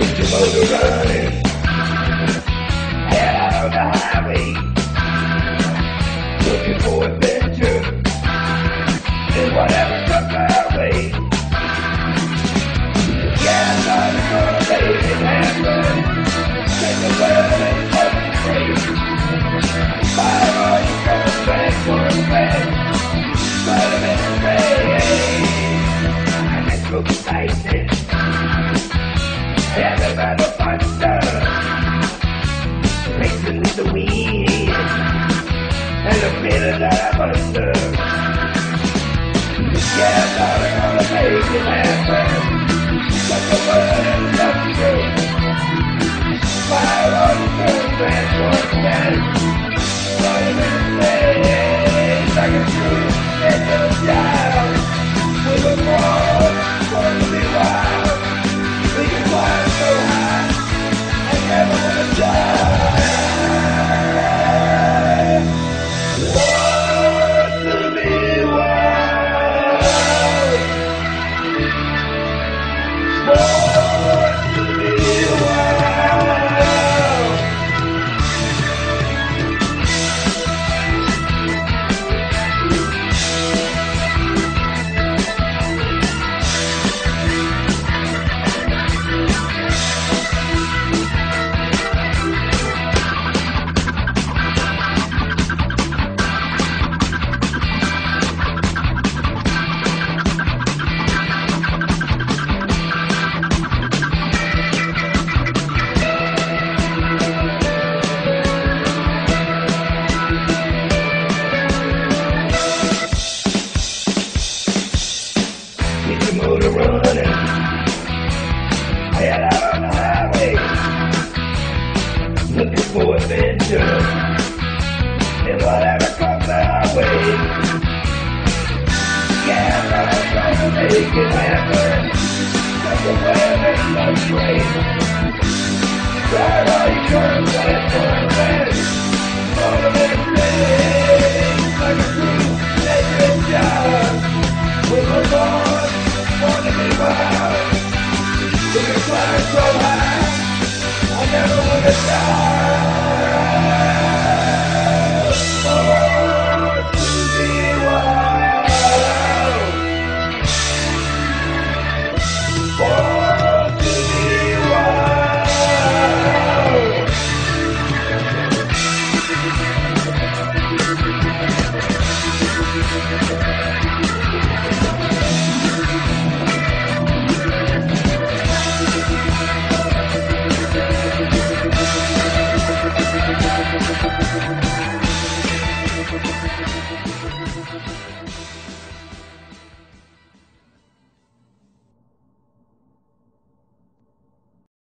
Get your motor running. Head on the highway. Looking for adventure. And whatever comes our way. I'm gonna make it happen. The world and fucking free. Fire on you coming back for a man. Spider-Man Ray. I can smoke spices. Yeah, darling, gonna make it happen. Like the word and love true. Fire on the transform Spider-Man Ray. Your motor running. Head out on the highway. Looking for adventure. And whatever comes our way. Yeah, I'm gonna make it happen. Like a weather love train. Ride all your curves and forward. Motivate me. So high, I never wanna die.